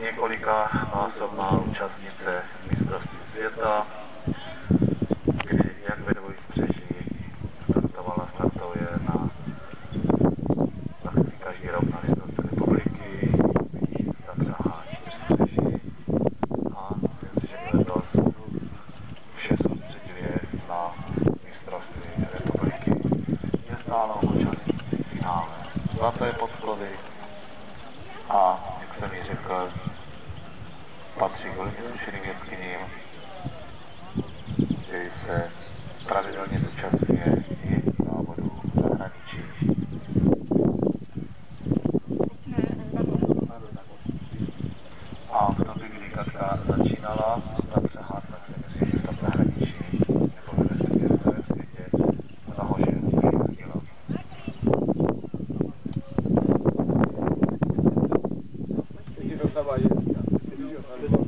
několika násobná účastnice mistrovství světa, kdy jak ve dvojstřeží startovala, startuje na prakticky každý rok na mistrovství republiky, tak sahá čtyřstřeží a myslím že letos vše soustředuje na mistrovství republiky. Je stálou účastnící finále Zlaté podkovy a, jak jsem ji řekl, patří k velmi zkušeným jeskyním, který se pravidelně zúčastňuje i návodů v zahraničí. A v době, kdy Katka začínala, trabalhei.